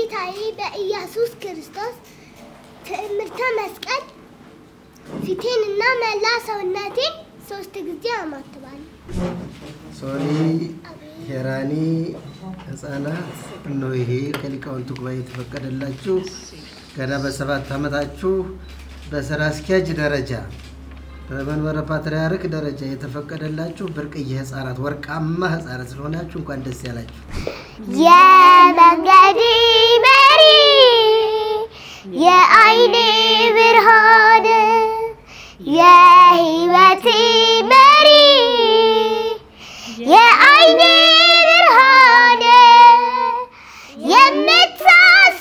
በጌታዬ በኢየሱስ ክርስቶስ ትዕምርተ መስቀል ፊቴንና መላ ሰውነቴን ሶስት ጊዜ አማትባለሁ። ሶኒ ሄራኒ ህጻናት እነሆ ይሄ ከሊቃውንቱ ጉባኤ የተፈቀደላችሁ ገና በሰባት ዓመታችሁ በስራ አስኪያጅ ደረጃ በመንበረ ፓትርያርክ ደረጃ የተፈቀደላችሁ ብርቅዬ ህጻናት ወርቃማ ህጻናት ስለሆናችሁ እንኳን ደስ ያላችሁ። የመንገዴ መሪ የአይኔ ብርሃን የህይወቴ መሪ የአይኔ ብርሃን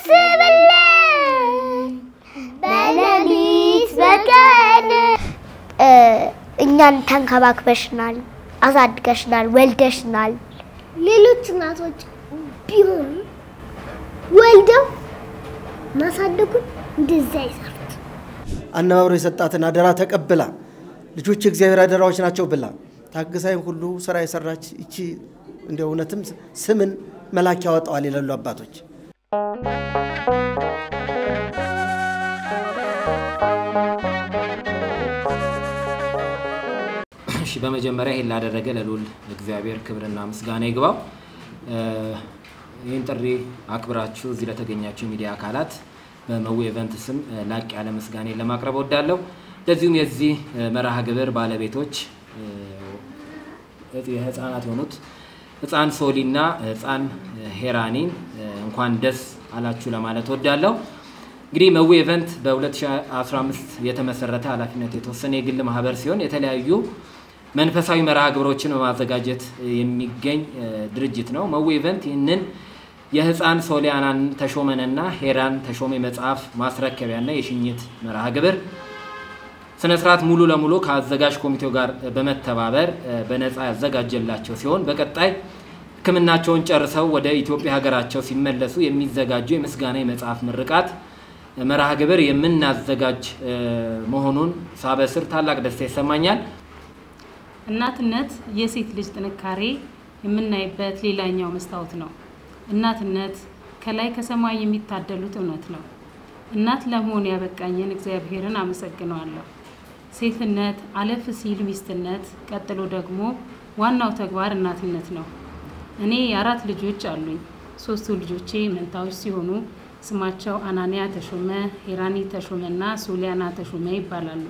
የምታስብልን በሌሊት በቀን እኛን ተንከባክበሽናል፣ አሳድገሽናል፣ ወልደሽናል። ሌሎች እናቶች ቢሆኑ ወልደው ማሳደጉን እንደዛ ይሰሩት። አነባብሮ የሰጣትን አደራ ተቀብላ ልጆች የእግዚአብሔር አደራዎች ናቸው ብላ ታግሳይም ሁሉ ስራ የሰራች እቺ እንደ እውነትም ስምን መላክ ያወጣዋል ይላሉ አባቶች። እሺ በመጀመሪያ ይሄን ላደረገ ለልዑል እግዚአብሔር ክብርና ምስጋና ይግባው። ይህን ጥሪ አክብራችሁ እዚህ ለተገኛችሁ የሚዲያ አካላት በመዊ event ስም ላቅ ያለ ምስጋኔን ለማቅረብ እወዳለሁ። እንደዚሁም የዚህ መርሃ ግብር ባለቤቶች ህፃናት የሆኑት ህፃን ሶሊያና ህፃን ሄራኒን እንኳን ደስ አላችሁ ለማለት እወዳለሁ። እንግዲህ መዊ event በ2015 የተመሰረተ ኃላፊነት የተወሰነ የግል ማህበር ሲሆን የተለያዩ መንፈሳዊ መርሃ ግብሮችን በማዘጋጀት የሚገኝ ድርጅት ነው። መዊ event ይህንን የህፃን ሶሊያናን ተሾመንና ሄራን ተሾመ መጽሐፍ ማስረከቢያና የሽኝት መርሃ ግብር ስነስርዓት ሙሉ ለሙሉ ከአዘጋጅ ኮሚቴው ጋር በመተባበር በነፃ ያዘጋጀላቸው ሲሆን በቀጣይ ሕክምናቸውን ጨርሰው ወደ ኢትዮጵያ ሀገራቸው ሲመለሱ የሚዘጋጁ የምስጋና የመጽሐፍ ምርቃት መርሃ ግብር የምናዘጋጅ መሆኑን ሳበስር ታላቅ ደስታ ይሰማኛል። እናትነት የሴት ልጅ ጥንካሬ የምናይበት ሌላኛው መስታወት ነው። እናትነት ከላይ ከሰማይ የሚታደሉት እውነት ነው። እናት ለመሆን ያበቃኝን እግዚአብሔርን አመሰግነዋለሁ። ሴትነት አለፍ ሲል ሚስትነት፣ ቀጥሎ ደግሞ ዋናው ተግባር እናትነት ነው። እኔ የአራት ልጆች አሉኝ። ሶስቱ ልጆቼ መንታዎች ሲሆኑ ስማቸው አናንያ ተሾመ፣ ሄራኒ ተሾመ እና ሶሊያና ተሾመ ይባላሉ።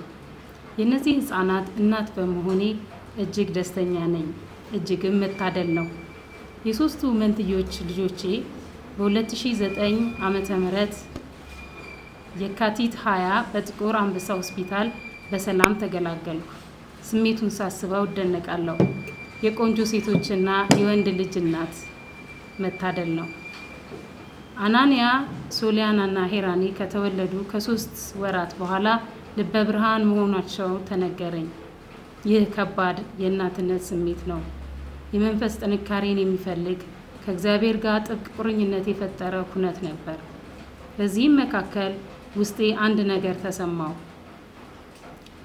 የእነዚህ ህፃናት እናት በመሆኔ እጅግ ደስተኛ ነኝ። እጅግም መታደል ነው። የሶስቱ መንትዮች ልጆቼ በ2009 ዓመተ ምህረት የካቲት 20 በጥቁር አንበሳ ሆስፒታል በሰላም ተገላገልኩ። ስሜቱን ሳስበው እደነቃለሁ። የቆንጆ ሴቶችና የወንድ ልጅ እናት መታደል ነው። አናንያ ሶሊያናና ሄራኒ ከተወለዱ ከሶስት ወራት በኋላ ልበ ብርሃን መሆናቸው ተነገረኝ። ይህ ከባድ የእናትነት ስሜት ነው። የመንፈስ ጥንካሬን የሚፈልግ ከእግዚአብሔር ጋር ጥብቅ ቁርኝነት የፈጠረ ኩነት ነበር። በዚህም መካከል ውስጤ አንድ ነገር ተሰማው።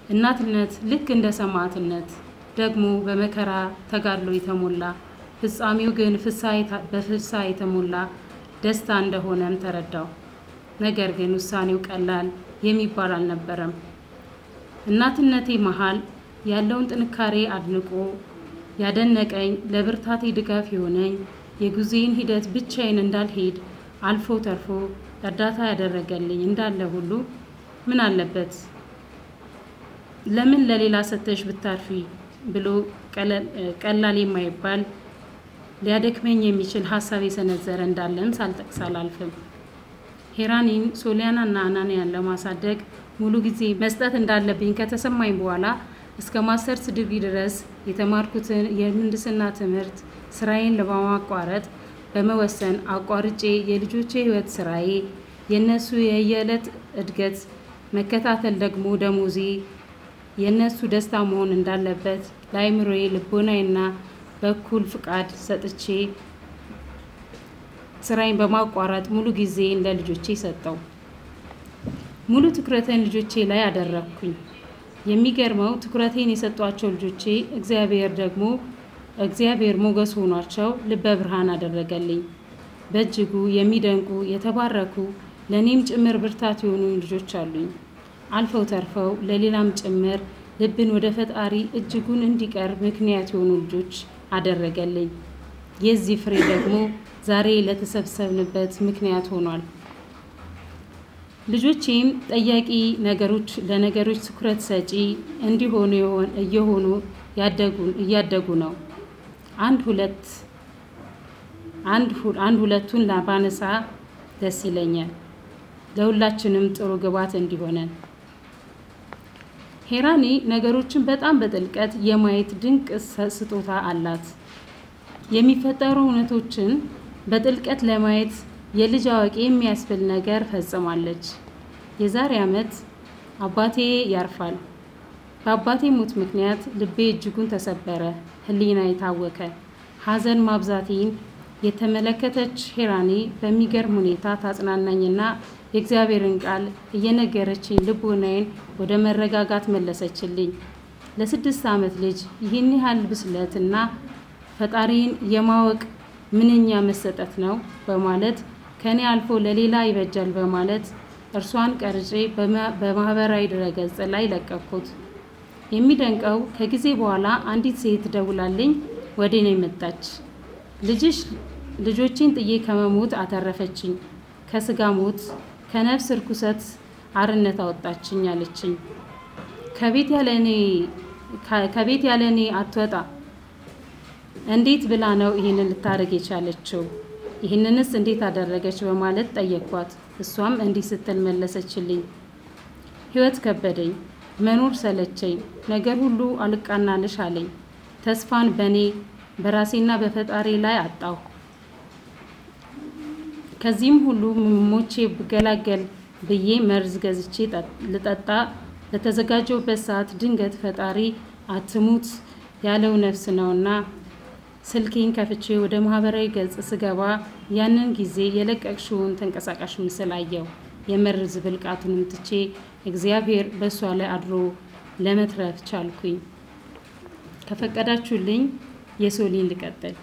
እናትነት ልክ እንደ ሰማዕትነት ደግሞ በመከራ ተጋድሎ የተሞላ ፍጻሜው ግን በፍስሐ የተሞላ ደስታ እንደሆነም ተረዳው። ነገር ግን ውሳኔው ቀላል የሚባል አልነበረም። እናትነቴ መሀል ያለውን ጥንካሬ አድንቆ ያደነቀኝ ለብርታቴ ድጋፍ የሆነኝ የጉዜን ሂደት ብቻዬን እንዳልሄድ አልፎ ተርፎ እርዳታ ያደረገልኝ እንዳለ ሁሉ ምን አለበት ለምን ለሌላ ሰተሽ ብታርፊ ብሎ ቀላል የማይባል ሊያደክመኝ የሚችል ሀሳብ የሰነዘረ እንዳለም ሳልጠቅስ አላልፍም። ሄራኒን ሶሊያና እና አናንያን ለማሳደግ ሙሉ ጊዜ መስጠት እንዳለብኝ ከተሰማኝ በኋላ እስከ ማስተርስ ዲግሪ ድረስ የተማርኩትን የምህንድስና ትምህርት ስራዬን ለማቋረጥ በመወሰን አቋርጬ የልጆቼ ህይወት ስራዬ የእነሱ የየዕለት እድገት መከታተል ደግሞ ደሞዜ የእነሱ ደስታ መሆን እንዳለበት ለአይምሮዬ ልቦናዬና በኩል ፍቃድ ሰጥቼ ስራዬን በማቋረጥ ሙሉ ጊዜ ለልጆቼ ሰጠው። ሙሉ ትኩረትን ልጆቼ ላይ አደረግኩኝ። የሚገርመው ትኩረቴን የሰጧቸው ልጆቼ እግዚአብሔር ደግሞ እግዚአብሔር ሞገስ ሆኗቸው ልበ ብርሃን አደረገልኝ። በእጅጉ የሚደንቁ የተባረኩ ለእኔም ጭምር ብርታት የሆኑ ልጆች አሉኝ። አልፈው ተርፈው ለሌላም ጭምር ልብን ወደ ፈጣሪ እጅጉን እንዲቀርብ ምክንያት የሆኑ ልጆች አደረገልኝ። የዚህ ፍሬ ደግሞ ዛሬ ለተሰብሰብንበት ምክንያት ሆኗል። ልጆቼም ጠያቂ ነገሮች ለነገሮች ትኩረት ሰጪ እንዲሆኑ እየሆኑ ያደጉ- እያደጉ ነው። አንድ ሁለት አንድ ሁለቱን ባነሳ ደስ ይለኛል። ለሁላችንም ጥሩ ግባት እንዲሆነን ሄራኒ ነገሮችን በጣም በጥልቀት የማየት ድንቅ ስጦታ አላት። የሚፈጠሩ እውነቶችን በጥልቀት ለማየት የልጅ አዋቂ የሚያስብል ነገር ፈጽማለች። የዛሬ ዓመት አባቴ ያርፋል። በአባቴ ሞት ምክንያት ልቤ እጅጉን ተሰበረ፣ ሕሊና የታወከ ሐዘን ማብዛቴን የተመለከተች ሄራኒ በሚገርም ሁኔታ ታጽናናኝና የእግዚአብሔርን ቃል እየነገረችኝ ልቦናዬን ወደ መረጋጋት መለሰችልኝ። ለስድስት ዓመት ልጅ ይህን ያህል ብስለትና ፈጣሪን የማወቅ ምንኛ መሰጠት ነው በማለት ከኔ አልፎ ለሌላ ይበጃል በማለት እርሷን ቀርጬ በማ- በማህበራዊ ድረገጽ ላይ ለቀኩት። የሚደንቀው ከጊዜ በኋላ አንዲት ሴት ደውላልኝ ወደ እኔ መጣች። ልጅሽ ልጆቼን ጥዬ ከመሞት አተረፈችኝ፣ ከስጋ ሞት ከነፍስ እርኩሰት አርነት አወጣችኝ አለችኝ። ከቤት ያለ እኔ አትወጣ እንዴት ብላ ነው ይህንን ልታደርግ የቻለችው? ይህንንስ እንዴት አደረገች? በማለት ጠየቅኳት። እሷም እንዲህ ስትል መለሰችልኝ። ህይወት ከበደኝ፣ መኖር ሰለቸኝ፣ ነገር ሁሉ አልቃናልሽ አለኝ። ተስፋን በእኔ በራሴና በፈጣሪ ላይ አጣሁ። ከዚህም ሁሉ ሞቼ ብገላገል ብዬ መርዝ ገዝቼ ልጠጣ ለተዘጋጀውበት ሰዓት ድንገት ፈጣሪ አትሙት ያለው ነፍስ ነውና ስልኬን ከፍቼ ወደ ማህበራዊ ገጽ ስገባ ያንን ጊዜ የለቀቅሽውን ተንቀሳቃሽ ምስል አየው። የመርዝ ብልቃቱንም ትቼ እግዚአብሔር በእሷ ላይ አድሮ ለመትረፍ ቻልኩኝ። ከፈቀዳችሁልኝ የሶሊን ልቀጥል።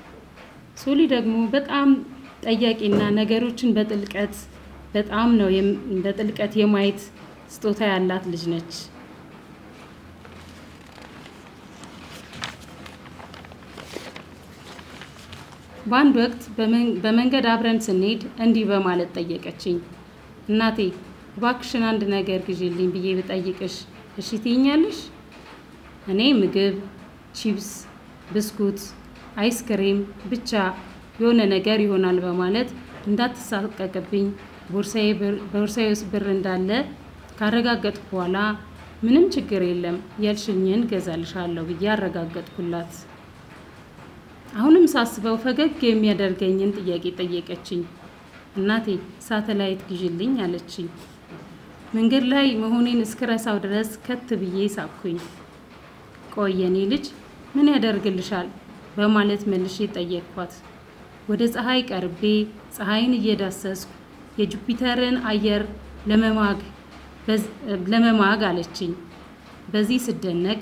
ሶሊ ደግሞ በጣም ጠያቂና ነገሮችን በጥልቀት በጣም ነው በጥልቀት የማየት ስጦታ ያላት ልጅ ነች። በአንድ ወቅት በመን- በመንገድ አብረን ስንሄድ እንዲህ በማለት ጠየቀችኝ። እናቴ እባክሽን አንድ ነገር ግዢልኝ ብዬ ብጠይቅሽ እሺ ትይኛለሽ? እኔ ምግብ፣ ቺፕስ፣ ብስኩት፣ አይስክሬም ብቻ የሆነ ነገር ይሆናል በማለት እንዳትሳቀቅብኝ ቦርሳዬ ውስጥ ብር እንዳለ ካረጋገጥኩ በኋላ ምንም ችግር የለም ያልሽኝን ገዛልሻለሁ ብዬ አረጋገጥኩላት። አሁንም ሳስበው ፈገግ የሚያደርገኝን ጥያቄ ጠየቀችኝ። እናቴ ሳተላይት ግዢልኝ አለችኝ። መንገድ ላይ መሆኔን እስክረሳው ድረስ ከት ብዬ ሳኩኝ። ቆይ የኔ ልጅ ምን ያደርግልሻል? በማለት መልሼ ጠየቅኳት። ወደ ፀሐይ ቀርቤ ፀሐይን እየዳሰስኩ የጁፒተርን አየር ለመማግ አለችኝ። በዚህ ስደነቅ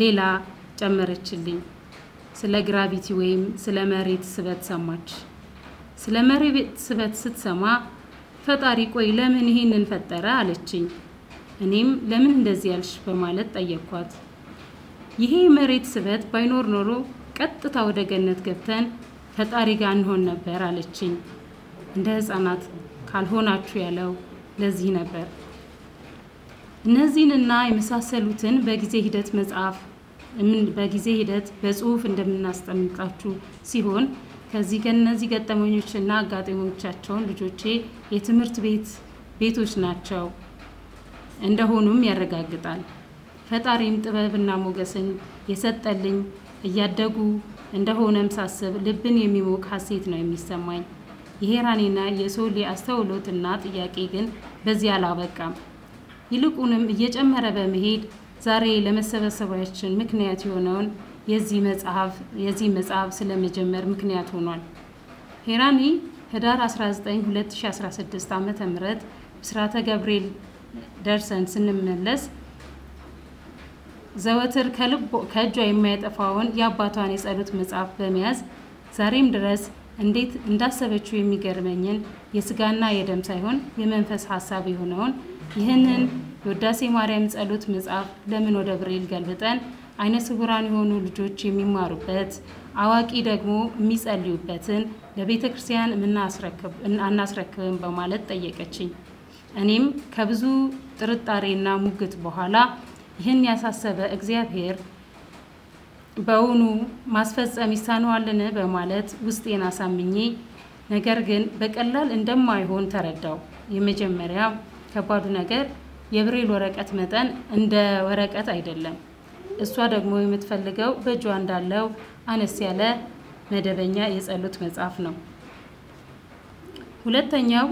ሌላ ጨመረችልኝ። ስለ ግራቪቲ ወይም ስለ መሬት ስበት ሰማች። ስለ መሬት ስበት ስትሰማ ፈጣሪ ቆይ ለምን ይሄንን ፈጠረ አለችኝ። እኔም ለምን እንደዚህ ያልሽ በማለት ጠየቅኳት። ይሄ መሬት ስበት ባይኖር ኖሮ ቀጥታ ወደ ገነት ገብተን ፈጣሪ ጋር እንሆን ነበር አለችኝ። እንደ ሕፃናት ካልሆናችሁ ያለው ለዚህ ነበር። እነዚህንና የመሳሰሉትን በጊዜ ሂደት መጽሐፍ በጊዜ ሂደት በጽሁፍ እንደምናስቀምጣችሁ ሲሆን ከዚህ ከእነዚህ ገጠመኞችና አጋጣሚዎቻቸውን ልጆቼ የትምህርት ቤት ቤቶች ናቸው እንደሆኑም ያረጋግጣል። ፈጣሪም ጥበብና ሞገስን የሰጠልኝ እያደጉ እንደሆነም ሳስብ ልብን የሚሞቅ ሀሴት ነው የሚሰማኝ። የሄራኔና የሶሌ አስተውሎትና ጥያቄ ግን በዚህ አላበቃም። ይልቁንም እየጨመረ በመሄድ ዛሬ ለመሰበሰባችን ምክንያት የሆነውን የዚህ መጽሐፍ የዚህ መጽሐፍ ስለመጀመር ምክንያት ሆኗል። ሄራኒ ህዳር 19 2016 ዓ.ም ብስራተ ገብርኤል ደርሰን ስንመለስ ዘወትር ከእጇ የማይጠፋውን የአባቷን የጸሎት መጽሐፍ በመያዝ ዛሬም ድረስ እንዴት እንዳሰበችው የሚገርመኝን የስጋና የደም ሳይሆን የመንፈስ ሀሳብ የሆነውን ይህንን የውዳሴ ማርያም ጸሎት መጽሐፍ ለምን ወደ ብሬል ገልብጠን አይነ ስውራን የሆኑ ልጆች የሚማሩበት አዋቂ ደግሞ የሚጸልዩበትን ለቤተ ክርስቲያን አናስረክብም በማለት ጠየቀችኝ። እኔም ከብዙ ጥርጣሬና ሙግት በኋላ ይህን ያሳሰበ እግዚአብሔር በውኑ ማስፈጸም ይሳነዋልን በማለት ውስጤን አሳምኜ ነገር ግን በቀላል እንደማይሆን ተረዳው። የመጀመሪያ ከባዱ ነገር የብሬል ወረቀት መጠን እንደ ወረቀት አይደለም። እሷ ደግሞ የምትፈልገው በእጇ እንዳለው አነስ ያለ መደበኛ የጸሎት መጽሐፍ ነው። ሁለተኛው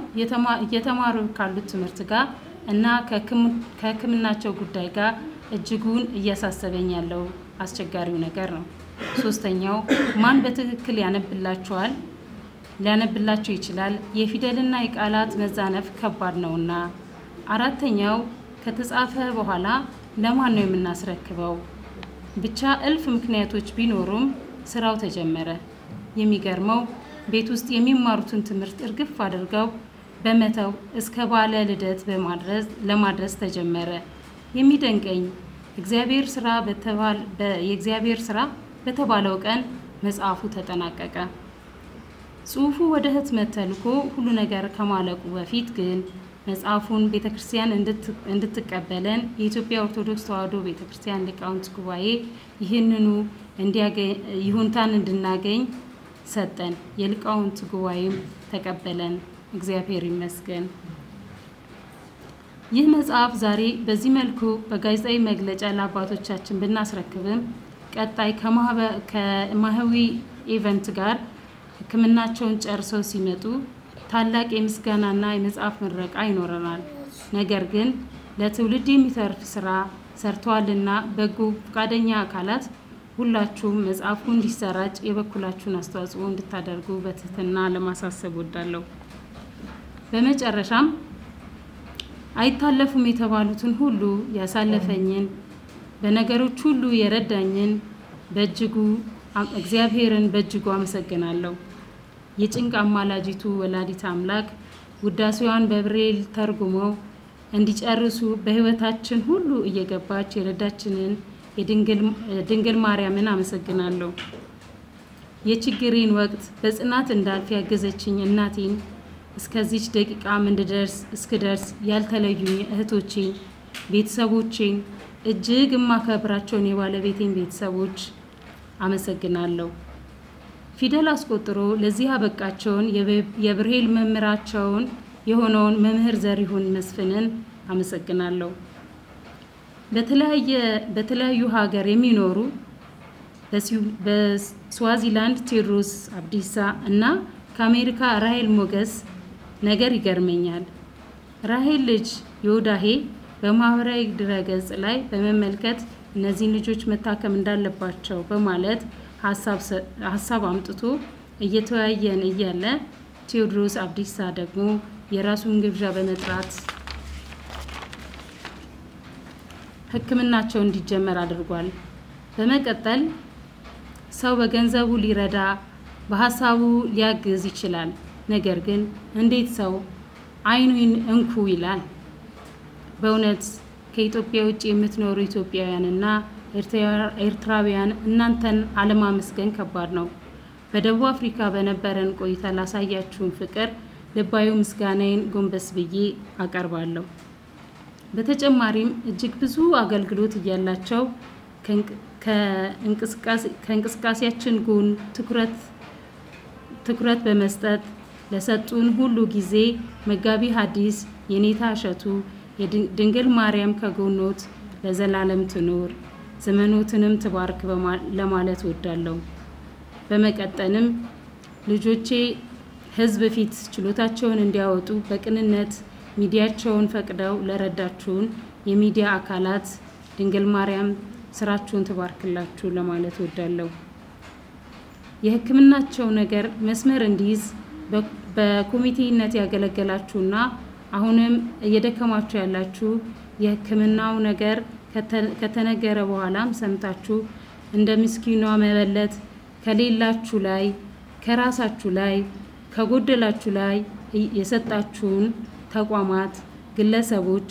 እየተማሩ ካሉት ትምህርት ጋር እና ከሕክምናቸው ጉዳይ ጋር እጅጉን እያሳሰበኝ ያለው አስቸጋሪው ነገር ነው። ሶስተኛው ማን በትክክል ያነብላቸዋል ሊያነብላቸው ይችላል? የፊደልና የቃላት መዛነፍ ከባድ ነውና። አራተኛው ከተጻፈ በኋላ ለማን ነው የምናስረክበው? ብቻ እልፍ ምክንያቶች ቢኖሩም ስራው ተጀመረ። የሚገርመው ቤት ውስጥ የሚማሩትን ትምህርት እርግፍ አድርገው በመተው እስከ ባለ ልደት በማድረስ ለማድረስ ተጀመረ። የሚደንቀኝ እግዚአብሔር ስራ የእግዚአብሔር ስራ በተባለው ቀን መጽሐፉ ተጠናቀቀ። ጽሑፉ ወደ ህትመት ተልኮ ሁሉ ነገር ከማለቁ በፊት ግን መጽሐፉን ቤተ ክርስቲያን እንድትቀበለን የኢትዮጵያ ኦርቶዶክስ ተዋሕዶ ቤተ ክርስቲያን ሊቃውንት ጉባኤ ይህንኑ ይሁንታን እንድናገኝ ሰጠን። የሊቃውንት ጉባኤም ተቀበለን። እግዚአብሔር ይመስገን። ይህ መጽሐፍ ዛሬ በዚህ መልኩ በጋዜጣዊ መግለጫ ለአባቶቻችን ብናስረክብም ቀጣይ ከመዊ event ጋር ሕክምናቸውን ጨርሰው ሲመጡ ታላቅ የምስጋናና የመጽሐፍ ምረቃ ይኖረናል። ነገር ግን ለትውልድ የሚተርፍ ስራ ሰርተዋልና በጎ ፈቃደኛ አካላት ሁላችሁም መጽሐፉ እንዲሰራጭ የበኩላችሁን አስተዋጽኦ እንድታደርጉ በትህትና ለማሳሰብ ወዳለሁ። በመጨረሻም አይታለፉም የተባሉትን ሁሉ ያሳለፈኝን በነገሮች ሁሉ የረዳኝን በእጅጉ እግዚአብሔርን በእጅጉ አመሰግናለሁ። የጭንቅ አማላጅቱ ወላዲት አምላክ ውዳሴዋን በብሬል ተርጉመው እንዲጨርሱ በሕይወታችን ሁሉ እየገባች የረዳችንን የድንግል ማርያምን አመሰግናለሁ። የችግሬን ወቅት በጽናት እንዳልፍ ያገዘችኝ እናቴን እስከዚች ደቂቃም እንድደርስ እስክደርስ ያልተለዩኝ እህቶቼን፣ ቤተሰቦቼን እጅግ የማከብራቸውን የባለቤቴን ቤተሰቦች አመሰግናለሁ። ፊደል አስቆጥሮ ለዚህ ያበቃቸውን የብርሄል መምህራቸውን የሆነውን መምህር ዘሪሁን መስፍንን አመሰግናለሁ። በተለያዩ ሀገር የሚኖሩ በስዋዚላንድ ቴዎድሮስ አብዲሳ እና ከአሜሪካ ራሄል ሞገስ ነገር ይገርመኛል። ራሄል ልጅ ዮዳሄ በማህበራዊ ድረገጽ ላይ በመመልከት እነዚህን ልጆች መታከም እንዳለባቸው በማለት ሀሳብ አምጥቶ እየተወያየን እያለ ቴዎድሮስ አብዲሳ ደግሞ የራሱን ግብዣ በመጥራት ሕክምናቸው እንዲጀመር አድርጓል። በመቀጠል ሰው በገንዘቡ ሊረዳ በሀሳቡ ሊያግዝ ይችላል። ነገር ግን እንዴት ሰው አይኑን እንኩ ይላል? በእውነት ከኢትዮጵያ ውጭ የምትኖሩ ኢትዮጵያውያንና ኤርትራውያን እናንተን አለማመስገን ከባድ ነው። በደቡብ አፍሪካ በነበረን ቆይታ ላሳያችሁን ፍቅር ልባዊ ምስጋናዬን ጎንበስ ብዬ አቀርባለሁ። በተጨማሪም እጅግ ብዙ አገልግሎት እያላቸው ከእንቅስቃሴያችን ጎን ትኩረት በመስጠት ለሰጡን ሁሉ ጊዜ መጋቢ ሐዲስ የኔታ እሸቱ የድንግል ማርያም ከጎኖት ለዘላለም ትኖር ዘመኖትንም ትባርክ ለማለት ወዳለሁ። በመቀጠልም ልጆቼ ሕዝብ ፊት ችሎታቸውን እንዲያወጡ በቅንነት ሚዲያቸውን ፈቅደው ለረዳችሁን የሚዲያ አካላት ድንግል ማርያም ስራችሁን ትባርክላችሁ ለማለት ወዳለሁ። የሕክምናቸው ነገር መስመር እንዲይዝ በኮሚቴነት ያገለገላችሁና አሁንም እየደከማችሁ ያላችሁ የሕክምናው ነገር ከተነገረ በኋላም ሰምታችሁ እንደ ምስኪኗ መበለት ከሌላችሁ ላይ ከራሳችሁ ላይ ከጎደላችሁ ላይ የሰጣችሁን ተቋማት፣ ግለሰቦች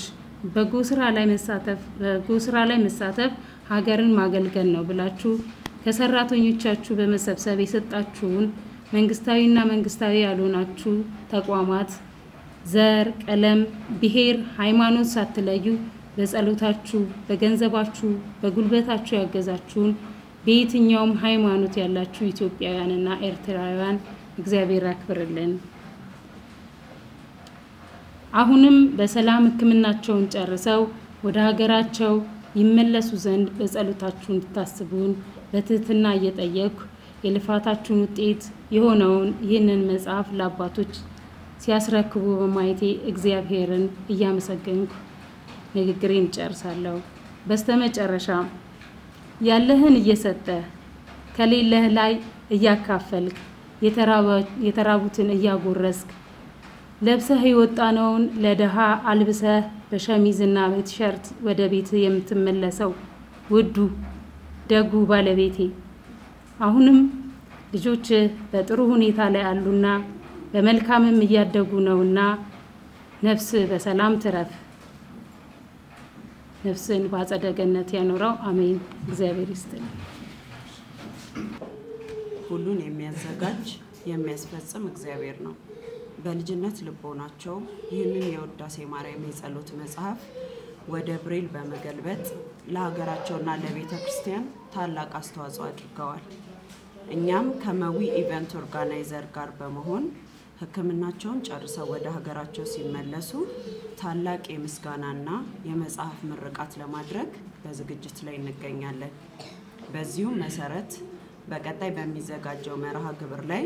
በጎ ስራ ላይ መሳተፍ በጎ ስራ ላይ መሳተፍ ሀገርን ማገልገል ነው ብላችሁ ከሰራተኞቻችሁ በመሰብሰብ የሰጣችሁን መንግስታዊና መንግስታዊ ያልሆናችሁ ተቋማት ዘር፣ ቀለም፣ ብሔር፣ ሃይማኖት ሳትለዩ በጸሎታችሁ፣ በገንዘባችሁ፣ በጉልበታችሁ ያገዛችሁን በየትኛውም ሃይማኖት ያላችሁ ኢትዮጵያውያንና ኤርትራውያን እግዚአብሔር ያክብርልን። አሁንም በሰላም ሕክምናቸውን ጨርሰው ወደ ሀገራቸው ይመለሱ ዘንድ በጸሎታችሁ እንድታስቡን በትህትና እየጠየቅኩ የልፋታችሁን ውጤት የሆነውን ይህንን መጽሐፍ ለአባቶች ሲያስረክቡ በማየቴ እግዚአብሔርን እያመሰገንኩ ንግግሬን እጨርሳለሁ። በስተመጨረሻ ያለህን እየሰጠ ከሌለህ ላይ እያካፈልክ የተራቡትን እያጎረስክ ለብሰህ የወጣነውን ለድሃ አልብሰህ በሸሚዝና በቲሸርት ወደ ቤት የምትመለሰው ውዱ ደጉ ባለቤቴ አሁንም ልጆችህ በጥሩ ሁኔታ ላይ አሉና በመልካምም እያደጉ ነውና ነፍስህ በሰላም ትረፍ። ነፍስን በአጸደ ገነት ያኖረው። አሜን። እግዚአብሔር ይስጥልኝ። ሁሉን የሚያዘጋጅ የሚያስፈጽም እግዚአብሔር ነው። በልጅነት ልቦናቸው ይህንን የውዳሴ ማርያም የጸሎት መጽሐፍ ወደ ብሬል በመገልበጥ ለሀገራቸውና ለቤተ ክርስቲያን ታላቅ አስተዋጽኦ አድርገዋል። እኛም ከመዊ event organizer ጋር በመሆን ሕክምናቸውን ጨርሰው ወደ ሀገራቸው ሲመለሱ ታላቅ የምስጋናና የመጽሐፍ ምርቃት ለማድረግ በዝግጅት ላይ እንገኛለን። በዚሁም መሰረት በቀጣይ በሚዘጋጀው መርሃ ግብር ላይ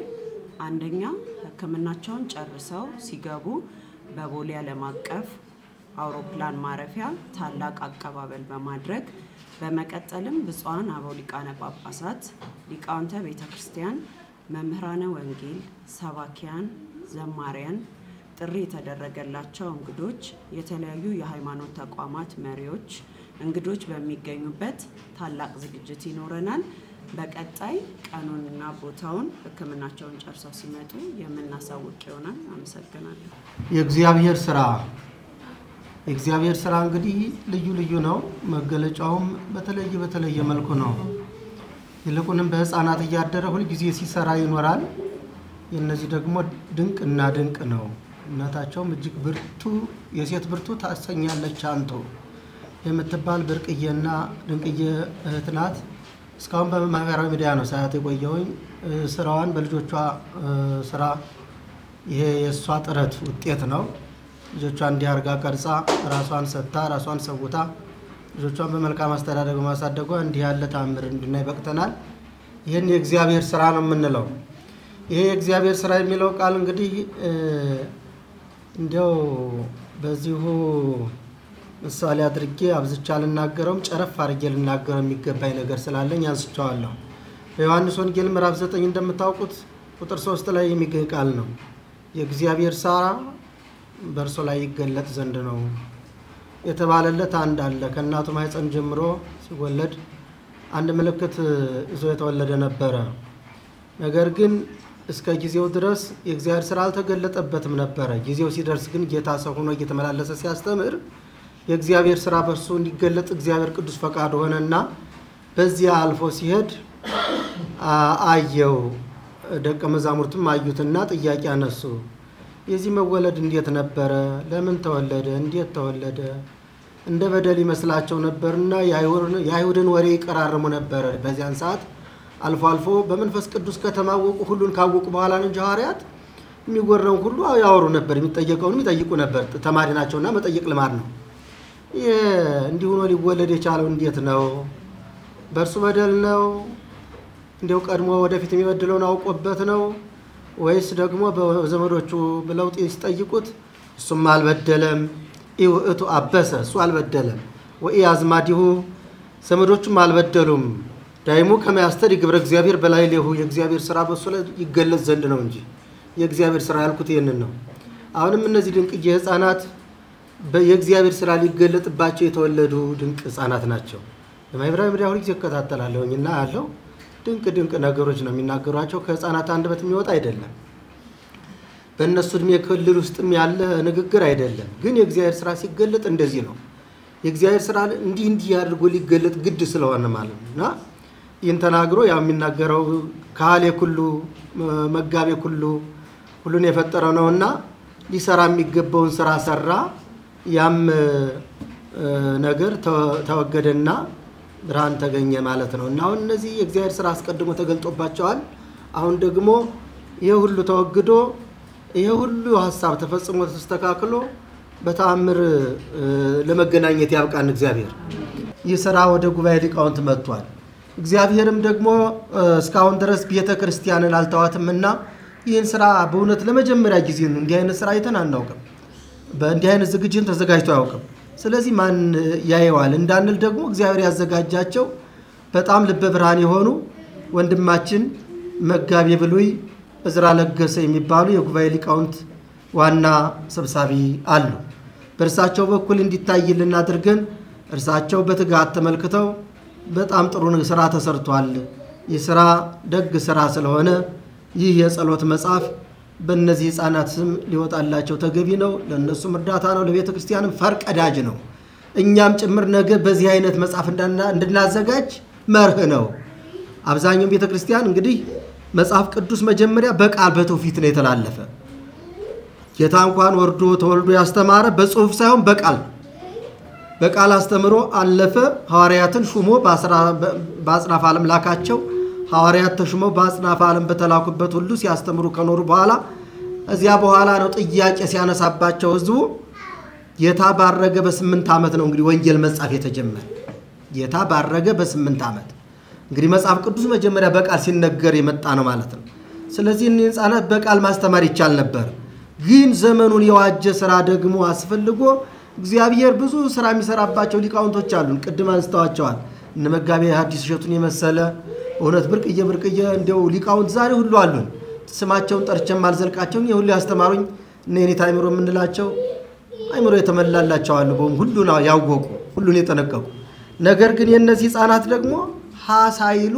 አንደኛ ሕክምናቸውን ጨርሰው ሲገቡ በቦሌ ዓለም አቀፍ አውሮፕላን ማረፊያ ታላቅ አቀባበል በማድረግ በመቀጠልም ብፁዓን አበው ሊቃነ ጳጳሳት፣ ሊቃውንተ ቤተ ክርስቲያን፣ መምህራነ ወንጌል፣ ሰባኪያን፣ ዘማሪያን፣ ጥሪ የተደረገላቸው እንግዶች፣ የተለያዩ የሃይማኖት ተቋማት መሪዎች፣ እንግዶች በሚገኙበት ታላቅ ዝግጅት ይኖረናል። በቀጣይ ቀኑንና ቦታውን ሕክምናቸውን ጨርሰው ሲመጡ የምናሳውቅ ይሆናል። አመሰግናለሁ። የእግዚአብሔር ስራ የእግዚአብሔር ስራ እንግዲህ ልዩ ልዩ ነው። መገለጫውም በተለየ በተለየ መልኩ ነው። ይልቁንም በህፃናት እያደረ ሁልጊዜ ሲሰራ ይኖራል። የእነዚህ ደግሞ ድንቅ እና ድንቅ ነው። እናታቸውም እጅግ ብርቱ የሴት ብርቱ ታሰኛለች አንቱ የምትባል ብርቅዬና ድንቅዬ እህት ናት። እስካሁን በማህበራዊ ሚዲያ ነው ሳያት የቆየውኝ ስራዋን በልጆቿ ስራ ይሄ የእሷ ጥረት ውጤት ነው። ልጆቿ እንዲህ አድርጋ ቀርጻ ራሷን ሰጥታ ራሷን ሰውታ ልጆቿን በመልካም አስተዳደግ በማሳደጓ እንዲህ ያለ ተአምር እንድናይ በቅተናል። ይህን የእግዚአብሔር ስራ ነው የምንለው። ይሄ የእግዚአብሔር ስራ የሚለው ቃል እንግዲህ እንዲያው በዚሁ ምሳሌ አድርጌ አብዝቻ ልናገረውም ጨረፍ አድርጌ ልናገረው የሚገባኝ ነገር ስላለኝ አንስቸዋለሁ። በዮሐንስ ወንጌል ምዕራፍ ዘጠኝ እንደምታውቁት ቁጥር ሶስት ላይ የሚገኝ ቃል ነው። የእግዚአብሔር ስራ በእርሱ ላይ ይገለጥ ዘንድ ነው የተባለለት አንድ አለ። ከእናቱ ማኅፀን ጀምሮ ሲወለድ አንድ ምልክት ይዞ የተወለደ ነበረ። ነገር ግን እስከ ጊዜው ድረስ የእግዚአብሔር ስራ አልተገለጠበትም ነበረ። ጊዜው ሲደርስ ግን ጌታ ሰው ሆኖ እየተመላለሰ ሲያስተምር የእግዚአብሔር ስራ በእርሱ እንዲገለጥ እግዚአብሔር ቅዱስ ፈቃድ ሆነና በዚያ አልፎ ሲሄድ አየው። ደቀ መዛሙርትም አዩትና ጥያቄ አነሱ። የዚህ መወለድ እንዴት ነበረ? ለምን ተወለደ? እንዴት ተወለደ? እንደ በደል ይመስላቸው ነበርና የአይሁድን ወሬ ይቀራረሙ ነበረ። በዚያን ሰዓት አልፎ አልፎ በመንፈስ ቅዱስ ከተማወቁ ሁሉን ካወቁ በኋላ እንጂ ሐዋርያት የሚወራውን ሁሉ ያወሩ ነበር፣ የሚጠየቀውንም ይጠይቁ ነበር። ተማሪ ናቸውና መጠየቅ ልማድ ነው። እንዲህ ሆኖ ሊወለድ የቻለው እንዴት ነው? በእርሱ በደል ነው? እንዲያው ቀድሞ ወደፊት የሚበድለውን አውቆበት ነው ወይስ ደግሞ በዘመዶቹ ብለው ሲጠይቁት እሱም አልበደለም፣ ኢውእቱ አበሰ እሱ አልበደለም፣ ወኢ አዝማዲሁ ዘመዶቹም አልበደሉም። ዳይሙ ከመያስተር ግብረ እግዚአብሔር በላይ ሌሁ የእግዚአብሔር ስራ በሱ ላይ ይገለጽ ዘንድ ነው እንጂ የእግዚአብሔር ስራ ያልኩት ይህንን ነው። አሁንም እነዚህ ድንቅዬ ህፃናት የእግዚአብሔር ስራ ሊገለጥባቸው የተወለዱ ድንቅ ህፃናት ናቸው። በማህበራዊ ሚዲያ ሁልጊዜ እከታተላለሁኝ እና ያለው ድንቅ ድንቅ ነገሮች ነው የሚናገሯቸው። ከህፃናት አንደበት የሚወጣ አይደለም። በእነሱ እድሜ ክልል ውስጥም ያለ ንግግር አይደለም። ግን የእግዚአብሔር ስራ ሲገለጥ እንደዚህ ነው። የእግዚአብሔር ስራ እንዲህ እንዲህ አድርጎ ሊገለጥ ግድ ስለሆነ ማለት ነው እና ይህን ተናግሮ ያው የሚናገረው ካህሌ ኩሉ መጋቤ ኩሉ ሁሉን የፈጠረ ነውና ሊሰራ የሚገባውን ስራ ሰራ። ያም ነገር ተወገደና ብርሃን ተገኘ ማለት ነው እና አሁን እነዚህ የእግዚአብሔር ስራ አስቀድሞ ተገልጦባቸዋል። አሁን ደግሞ ይህ ሁሉ ተወግዶ ይህ ሁሉ ሀሳብ ተፈጽሞ ተስተካክሎ በተአምር ለመገናኘት ያብቃን እግዚአብሔር። ይህ ስራ ወደ ጉባኤ ሊቃውንት መጥቷል። እግዚአብሔርም ደግሞ እስካሁን ድረስ ቤተ ክርስቲያንን አልተዋትምና ይህን ስራ በእውነት ለመጀመሪያ ጊዜ ነው። እንዲህ አይነት ስራ አይተን አናውቅም። በእንዲህ አይነት ዝግጅት ተዘጋጅቶ አያውቅም። ስለዚህ ማን ያየዋል እንዳንል ደግሞ እግዚአብሔር ያዘጋጃቸው በጣም ልበ ብርሃን የሆኑ ወንድማችን መጋቤ ብሉይ እዝራ ለገሰ የሚባሉ የጉባኤ ሊቃውንት ዋና ሰብሳቢ አሉ። በእርሳቸው በኩል እንዲታይልን አድርገን እርሳቸው በትጋት ተመልክተው በጣም ጥሩ ስራ ተሰርቷል። ይህ ስራ ደግ ስራ ስለሆነ ይህ የጸሎት መጽሐፍ በእነዚህ ህፃናት ስም ሊወጣላቸው ተገቢ ነው። ለእነሱም እርዳታ ነው። ለቤተ ክርስቲያንም ፈርቀዳጅ ነው። እኛም ጭምር ነገ በዚህ አይነት መጽሐፍ እንድናዘጋጅ መርህ ነው። አብዛኛው ቤተ ክርስቲያን እንግዲህ መጽሐፍ ቅዱስ መጀመሪያ በቃል በትውፊት ነው የተላለፈ። ጌታ እንኳን ወርዶ ተወልዶ ያስተማረ በጽሁፍ ሳይሆን በቃል በቃል አስተምሮ አለፈ። ሐዋርያትን ሹሞ በአጽናፈ ዓለም ላካቸው። ሐዋርያት ተሹመው በአጽናፈ ዓለም በተላኩበት ሁሉ ሲያስተምሩ ከኖሩ በኋላ እዚያ በኋላ ነው ጥያቄ ሲያነሳባቸው ህዝቡ ጌታ ባረገ በስምንት ዓመት ነው እንግዲህ ወንጌል መጻፍ የተጀመረ። ጌታ ባረገ በስምንት ዓመት እንግዲህ መጽሐፍ ቅዱስ መጀመሪያ በቃል ሲነገር የመጣ ነው ማለት ነው። ስለዚህ እኒህ ህፃናት በቃል ማስተማር ይቻል ነበር። ግን ዘመኑን የዋጀ ስራ ደግሞ አስፈልጎ እግዚአብሔር ብዙ ስራ የሚሰራባቸው ሊቃውንቶች አሉን። ቅድም አንስተዋቸዋል። እነ መጋቤ ሐዲስ እሸቱን የመሰለ እውነት ብርቅዬ ብርቅዬ እንዲያው ሊቃውንት ዛሬ ሁሉ አሉን። ስማቸውን ጠርቼም አልዘልቃቸውም። የሁሉ ያስተማሩኝ እነ የኔታ አይምሮ የምንላቸው አይምሮ የተመላላቸው አሉ። ሁሉን ያወቁ ሁሉን የጠነቀቁ ነገር ግን የእነዚህ ህፃናት ደግሞ ሀ ሳይሉ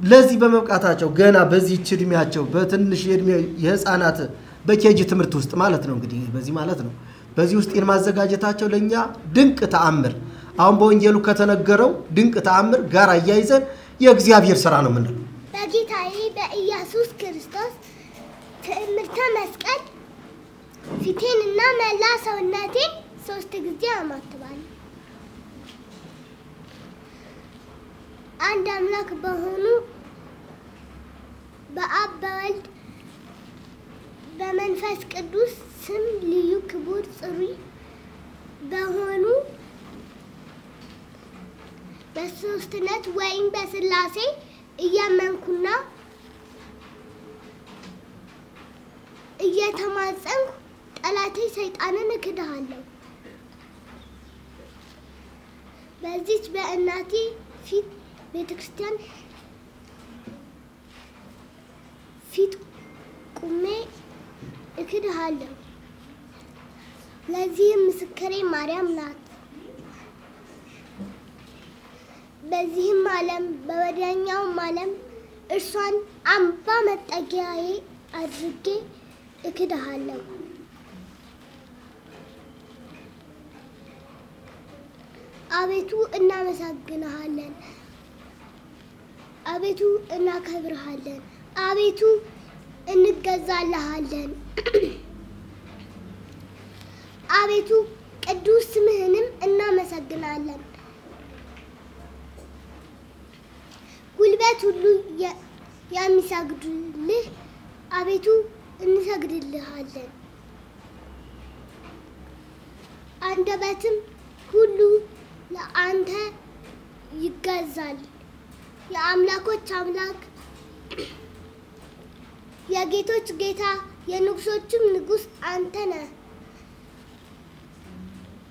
ለዚህ በመብቃታቸው ገና በዚህች እድሜያቸው በትንሽ የእድሜ የህፃናት በኬጂ ትምህርት ውስጥ ማለት ነው እንግዲህ በዚህ ማለት ነው በዚህ ውስጥ ማዘጋጀታቸው ለእኛ ድንቅ ተአምር አሁን በወንጌሉ ከተነገረው ድንቅ ተአምር ጋር አያይዘን የእግዚአብሔር ስራ ነው የምንለው። በጌታዬ በኢየሱስ ክርስቶስ ትዕምርተ መስቀል ፊቴንና መላ ሰውነቴን ሶስት ጊዜ አማትባለሁ። አንድ አምላክ በሆኑ በአብ በወልድ በመንፈስ ቅዱስ ስም ልዩ ክቡር ጽሩይ በሆኑ በሶስትነት ወይም በስላሴ እያመንኩና እየተማጸንኩ ጠላቴ ሰይጣንን እክድሃለሁ። በዚች በእናቴ ፊት ቤተ ክርስቲያን ፊት ቁሜ እክድሃለሁ። ለዚህም ምስክሬ ማርያም ናት። በዚህም ዓለም በወዲያኛውም ዓለም እርሷን አምባ መጠጊያዬ አድርጌ እክድሃለሁ። አቤቱ እናመሰግንሃለን። አቤቱ እናከብርሃለን። አቤቱ እንገዛልሃለን። አቤቱ ቅዱስ ስምህንም እናመሰግናለን። ጉልበት ሁሉ የሚሰግዱልህ አቤቱ እንሰግድልሃለን። አንደበትም ሁሉ ለአንተ ይገዛል። የአምላኮች አምላክ የጌቶች ጌታ የንጉሶችም ንጉሥ አንተ ነህ።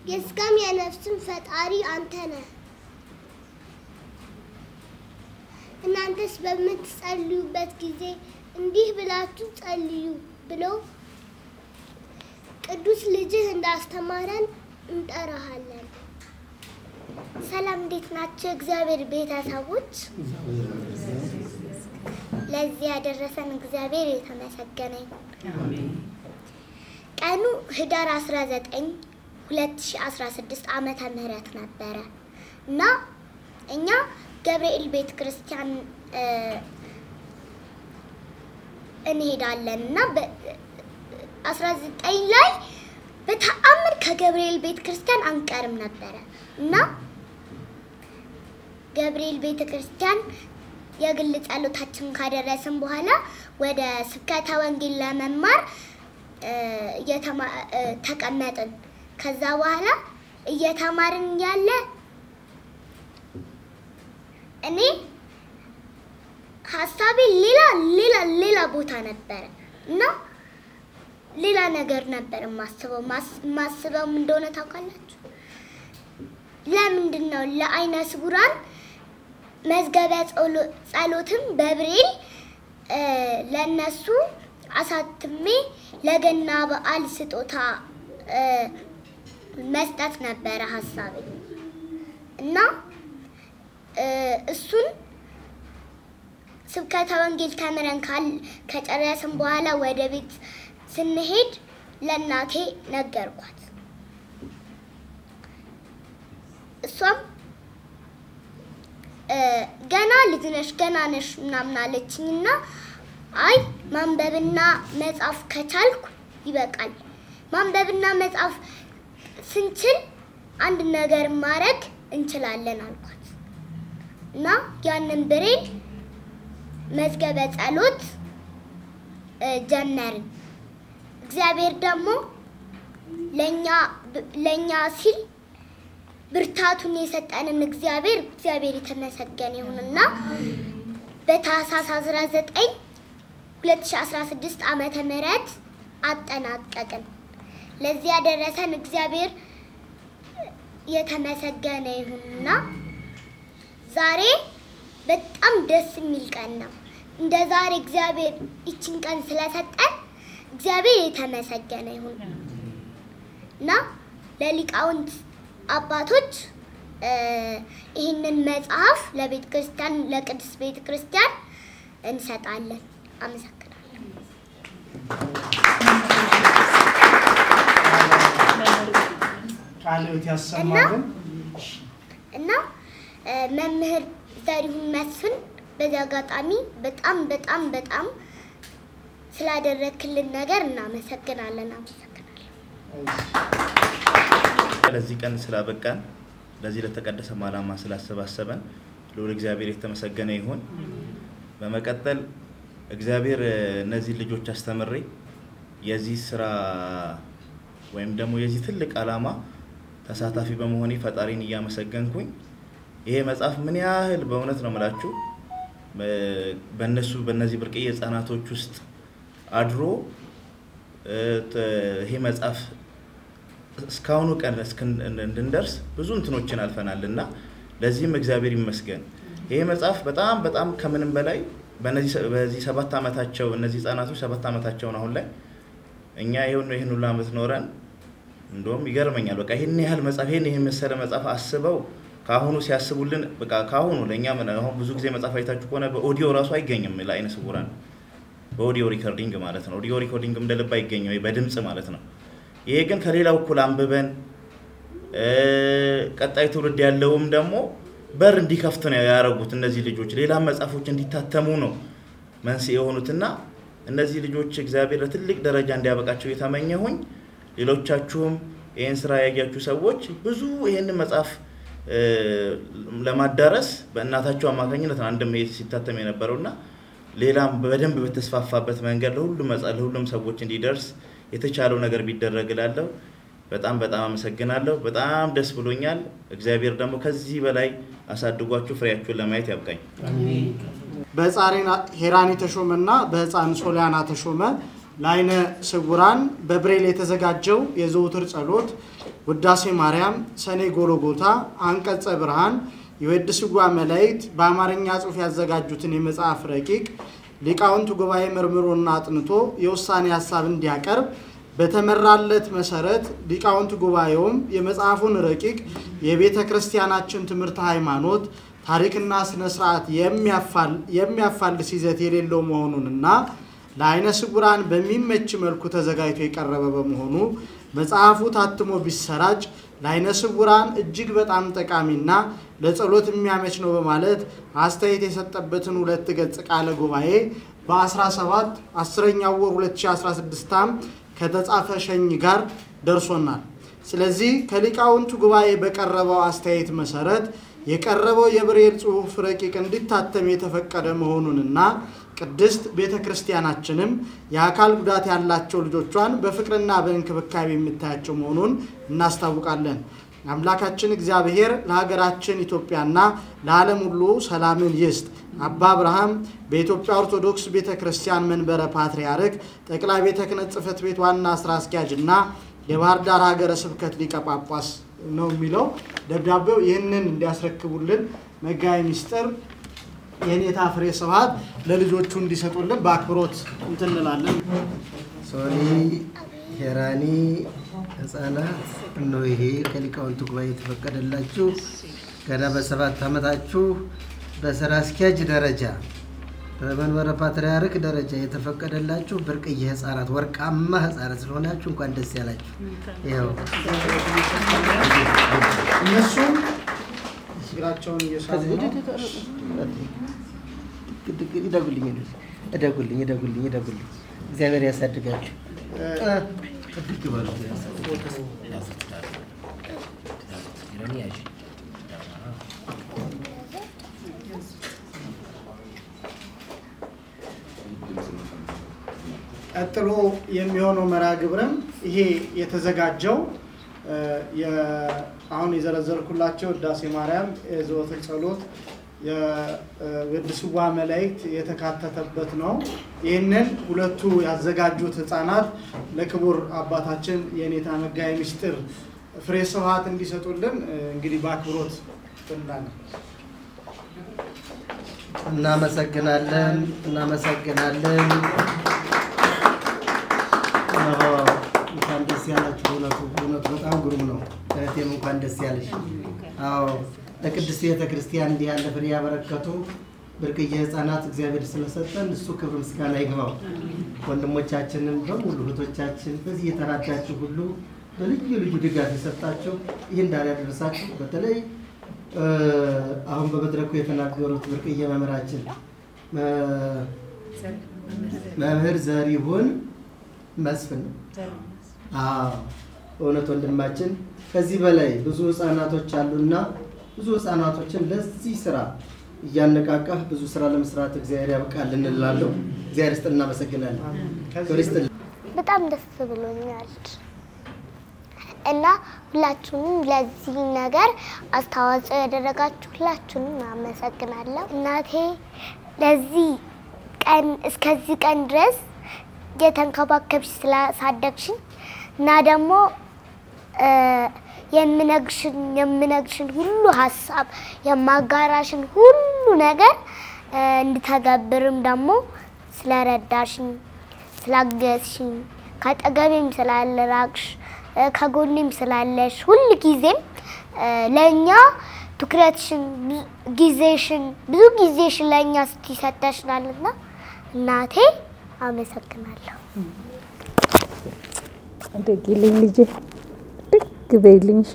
የስጋም የነፍስም ፈጣሪ አንተ ነህ። እናንተስ በምትጸልዩበት ጊዜ እንዲህ ብላችሁ ጸልዩ ብሎ ቅዱስ ልጅህ እንዳስተማረን እንጠራሃለን። ሰላም፣ እንዴት ናቸው እግዚአብሔር ቤተሰቦች? ለዚህ ያደረሰን እግዚአብሔር የተመሰገነ ይሁን። ቀኑ ህዳር 19 2016 ዓመተ ምህረት ነበረ እና እኛ ገብርኤል ቤተ ክርስቲያን እንሄዳለን እና በ19 ላይ በተአምር ከገብርኤል ቤተ ክርስቲያን አንቀርም ነበረ እና ገብርኤል ቤተ ክርስቲያን የግል ጸሎታችን ካደረስን በኋላ ወደ ስብከተ ወንጌል ለመማር ተቀመጥን። ከዛ በኋላ እየተማርን ያለ እኔ ሀሳቤ ሌላ ሌላ ሌላ ቦታ ነበረ እና ሌላ ነገር ነበር የማስበው። ማስ- ማስበውም እንደሆነ ታውቃላችሁ። ለምንድን ነው ለአይነ ስውራን መዝገበ ጸሎ- ጸሎትም በብሬል ለነሱ አሳትሜ ለገና በዓል ስጦታ መስጠት ነበረ ሀሳቤ እና እሱን ስብከተ ወንጌል ተምረን ካል ከጨረስን በኋላ ወደ ቤት ስንሄድ ለእናቴ ነገርኳት። እሷም ገና ልጅ ነሽ ገና ነሽ ምናምን አለችኝና አይ ማንበብና መጻፍ ከቻልኩ ይበቃል። ማንበብና መጻፍ ስንችል አንድ ነገር ማድረግ እንችላለን አልኳት እና ያንን ብሬል መዝገበ ጸሎት ጀመርን። እግዚአብሔር ደግሞ ለኛ ለኛ ሲል ብርታቱን የሰጠንን እግዚአብሔር እግዚአብሔር የተመሰገነ ይሁንና በታህሳስ 19 2016 ዓመተ ምህረት አጠናቀቅን። ለዚህ ያደረሰን እግዚአብሔር የተመሰገነ ይሁንና ዛሬ በጣም ደስ የሚል ቀን ነው። እንደ ዛሬ እግዚአብሔር ይችን ቀን ስለሰጠን እግዚአብሔር የተመሰገነ ይሁን እና ለሊቃውንት አባቶች ይህንን መጽሐፍ ለቤተ ክርስቲያን ለቅድስት ቤተ ክርስቲያን እንሰጣለን። አመሰግናለሁ። እና መምህር ዘሪሁን መስፍን በዚህ አጋጣሚ በጣም በጣም በጣም ስላደረክልን ነገር እናመሰግናለን። አመሰግናለን። ለዚህ ቀን ስላበቃን ለዚህ ለተቀደሰ ዓላማ ስላሰባሰበን ልዑል እግዚአብሔር የተመሰገነ ይሁን። በመቀጠል እግዚአብሔር እነዚህ ልጆች አስተምሬ የዚህ ስራ ወይም ደግሞ የዚህ ትልቅ ዓላማ ተሳታፊ በመሆኔ ፈጣሪን እያመሰገንኩኝ ይሄ መጽሐፍ ምን ያህል በእውነት ነው የምላችሁ በእነሱ በእነዚህ ብርቅዬ ህጻናቶች ውስጥ አድሮ ይሄ መጽሐፍ እስካሁኑ ቀን እንድንደርስ ብዙ እንትኖችን አልፈናል እና ለዚህም እግዚአብሔር ይመስገን። ይሄ መጽሐፍ በጣም በጣም ከምንም በላይ በዚህ ሰባት ዓመታቸው እነዚህ ህጻናቶች ሰባት ዓመታቸውን አሁን ላይ እኛ ይሄን ይህን ሁሉ ዓመት ኖረን እንደውም ይገርመኛል። በቃ ይህን ያህል መጽሐፍ ይህን ይህን መሰለ መጽሐፍ አስበው ከአሁኑ ሲያስቡልን በቃ ከአሁኑ ለእኛ አሁን ብዙ ጊዜ መጽሐፍ አይታችሁ ከሆነ በኦዲዮ ራሱ አይገኝም ለአይነ ስውራን በ audio recording ማለት ነው። audio recording ም እንደ ልብ አይገኝም በድምፅ ማለት ነው። ይሄ ግን ከሌላው እኩል አንብበን ቀጣይ ትውልድ ያለውም ደግሞ በር እንዲከፍት ነው ያደረጉት እነዚህ ልጆች። ሌላም መጽሐፎች እንዲታተሙ ነው መንስኤ የሆኑትና እነዚህ ልጆች እግዚአብሔር ለትልቅ ደረጃ እንዲያበቃቸው የተመኘሁኝ። ሌሎቻችሁም ይህን ስራ ያያችሁ ሰዎች ብዙ ይህንን መጽሐፍ ለማዳረስ በእናታቸው አማካኝነት ነው አንድም ሲታተም የነበረውና ሌላም በደንብ በተስፋፋበት መንገድ ለሁሉም ለሁሉም ሰዎች እንዲደርስ የተቻለው ነገር ቢደረግ እላለሁ። በጣም በጣም አመሰግናለሁ። በጣም ደስ ብሎኛል። እግዚአብሔር ደግሞ ከዚህ በላይ አሳድጓችሁ ፍሬያችሁን ለማየት ያብቃኝ። በሕፃን ሄራኒ ተሾመና በሕፃን ሶሊያና ተሾመ ለአይነ ስውራን በብሬል የተዘጋጀው የዘውትር ጸሎት፣ ውዳሴ ማርያም፣ ሰኔ ጎሎጎታ፣ አንቀጸ ብርሃን፣ የወድስዋ መላእክት በአማርኛ ጽሑፍ ያዘጋጁትን የመጽሐፍ ረቂቅ ሊቃውንት ጉባኤ መርምሮና አጥንቶ የውሳኔ ሀሳብ እንዲያቀርብ በተመራለት መሰረት ሊቃውንት ጉባኤውም የመጽሐፉን ረቂቅ የቤተ ክርስቲያናችን ትምህርተ ሃይማኖት ታሪክና ስነ ስርዓት የሚያፋልስ ይዘት የሌለው መሆኑንና ለአይነ ስውራን በሚመች መልኩ ተዘጋጅቶ የቀረበ በመሆኑ መጽሐፉ ታትሞ ቢሰራጭ ለአይነ ስውራን እጅግ በጣም ጠቃሚና ለጸሎት የሚያመች ነው በማለት አስተያየት የሰጠበትን ሁለት ገጽ ቃለ ጉባኤ በ17 10ኛው ወር 2016 ዓ.ም ከተጻፈ ሸኝ ጋር ደርሶናል። ስለዚህ ከሊቃውንቱ ጉባኤ በቀረበው አስተያየት መሰረት የቀረበው የብሬል ጽሑፍ ረቂቅ እንዲታተም የተፈቀደ መሆኑንና ቅድስት ቤተ ክርስቲያናችንም የአካል ጉዳት ያላቸው ልጆቿን በፍቅርና በእንክብካቤ የምታያቸው መሆኑን እናስታውቃለን። አምላካችን እግዚአብሔር ለሀገራችን ኢትዮጵያና ለዓለም ሁሉ ሰላምን ይስጥ። አባ አብርሃም በኢትዮጵያ ኦርቶዶክስ ቤተ ክርስቲያን መንበረ ፓትርያርክ ጠቅላይ ቤተ ክህነት ጽሕፈት ቤት ዋና ስራ አስኪያጅ እና የባህር ዳር ሀገረ ስብከት ሊቀ ጳጳስ ነው የሚለው ደብዳቤው። ይህንን እንዲያስረክቡልን መጋቢ ምስጢር የኔታ ፍሬ ስብሐት ለልጆቹ እንዲሰጡልን በአክብሮት እንትን እንላለን። ሶኒ ሄራኒ ህጻናት እነሆ ይሄ ከሊቃውንቱ ጉባኤ የተፈቀደላችሁ ገና በሰባት ዓመታችሁ በስራ አስኪያጅ ደረጃ በመንበረ ፓትርያርክ ደረጃ የተፈቀደላችሁ ብርቅዬ ህጻናት ወርቃማ ህጻናት ስለሆናችሁ እንኳን ደስ ያላችሁ። ይኸው እነሱም እግራቸውን እየሳሙ ነው። ይደጉልኝ እደጉልኝ እደጉልኝ እደጉልኝ። እግዚአብሔር ያሳድጋችሁ። ቀጥሎ የሚሆነው መርሃ ግብርም ይሄ የተዘጋጀው አሁን የዘረዘርኩላቸው ውዳሴ ማርያም፣ የዘወትር ጸሎት፣ የቅዱስዋ መላእክት የተካተተበት ነው። ይህንን ሁለቱ ያዘጋጁት ህፃናት ለክቡር አባታችን የኔታ መጋቢ ምስጢር ፍሬ ስብሐት እንዲሰጡልን እንግዲህ በአክብሮት እንላለን። እናመሰግናለን እናመሰግናለን። ያላችሁ። በእውነቱ በጣም ግሩም ነው። እህቴም እንኳን ደስ ያለሽ። አዎ ለቅድስት ቤተ ክርስቲያን እንዲህ ያለ ፍሬ ያበረከቱ ብርቅዬ ህፃናት እግዚአብሔር ስለሰጠን እሱ ክብር ምስጋና ይግባው። ወንድሞቻችንን በሙሉ እህቶቻችን በዚህ የተራዳችሁ ሁሉ በልዩ ልዩ ድጋፍ የሰጣችሁ ይህን ዳር ያደረሳችሁ በተለይ አሁን በመድረኩ የተናገሩት ብርቅዬ መምህራችን መምህር ዘሪሁን መስፍን ነው። እውነት ወንድማችን ከዚህ በላይ ብዙ ህፃናቶች አሉና ብዙ ህፃናቶችን ለዚህ ስራ እያነቃቃህ ብዙ ስራ ለመስራት እግዚአብሔር ያብቃል እንላለሁ። እግዚአብሔር ይስጥልን፣ እናመሰግናለን። በጣም ደስ ብሎኛል እና ሁላችሁንም ለዚህ ነገር አስተዋጽኦ ያደረጋችሁ ሁላችሁንም አመሰግናለሁ። እናቴ ለዚህ ቀን እስከዚህ ቀን ድረስ የተንከባከብሽ ስላሳደግሽኝ እና ደግሞ እ፣ የምነግርሽን የምነግርሽን ሁሉ ሀሳብ የማጋራሽን ሁሉ ነገር እንድተገብርም ደግሞ ስለረዳሽኝ ስላገዝሽኝ ከአጠገቤም ስላለራቅሽ ከጎኔም ስላለሽ ሁል ጊዜም ለእኛ ትኩረትሽን ጊዜሽን ብዙ ጊዜሽን ለእኛ ስትሰጠሽናልና እናቴ አመሰግናለሁ። አደጊልኝ ልጄ ድግ በይልኝ። እሺ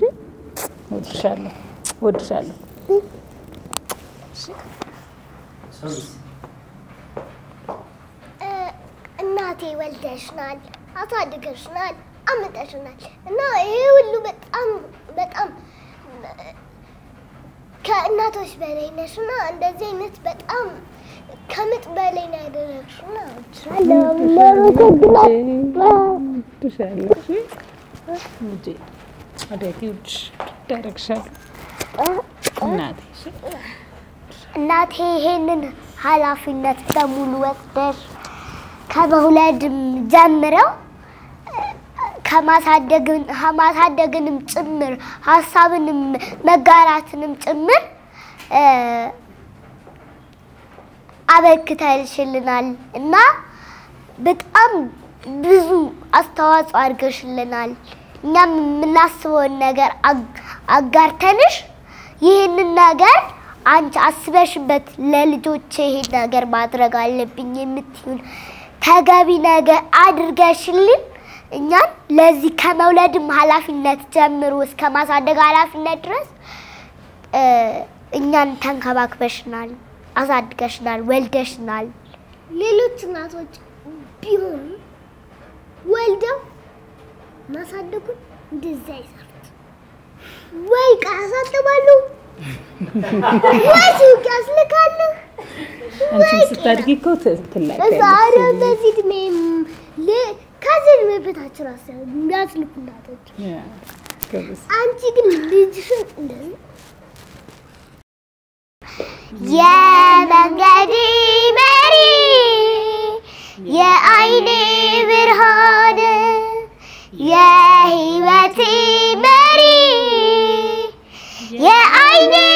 ወድሻለሁ፣ ወድሻለሁ። እ፣ እናቴ ወልደሽናል፣ አሳድገሽናል፣ አምጠሽናል እና ይሄ ሁሉ በጣም በጣም ከእናቶች በላይ ነሽና እንደዚህ አይነት በጣም ከምጥ በላይ ነው ወድሽ ዳረግሻለሁ እናቴ። ይሄንን ኃላፊነት በሙሉ ወስደሽ ከመውለድም ጀምረው ከማሳደግን ከማሳደግንም ጭምር ሀሳብንም መጋራትንም ጭምር አበርክተሽልናል እና በጣም ብዙ አስተዋጽኦ አድርገሽልናል። እኛም የምናስበውን ነገር አጋርተንሽ ይህንን ነገር አንቺ አስበሽበት ለልጆቼ ይሄን ነገር ማድረግ አለብኝ የምትይውን ተገቢ ነገር አድርገሽልን እኛን ለዚህ ከመውለድም ኃላፊነት ጀምሮ እስከ ማሳደግ ኃላፊነት ድረስ እኛን ተንከባክበሽናል፣ አሳድገሽናል፣ ወልደሽናል። ሌሎች እናቶች ቢሆኑ ወልደው ማሳደጉን እንደዛ ይሰሩት ወይ ዕቃ ያሳጥባሉ ወይ ሱቅ ያስልካሉ። አንቺም ስታድጊ እኮ ትላቂያለሽ። ዛሬ በዚህ እድሜም ል- ከዚህ እድሜ በታች ራሱ የሚያስልኩ እናቶች አንቺ ግን ልጅሽን እንደዚህ የመንገድ መሪ የአይኔ ብርሃን የህይወቴ መሪ የአይኔ ብርሃን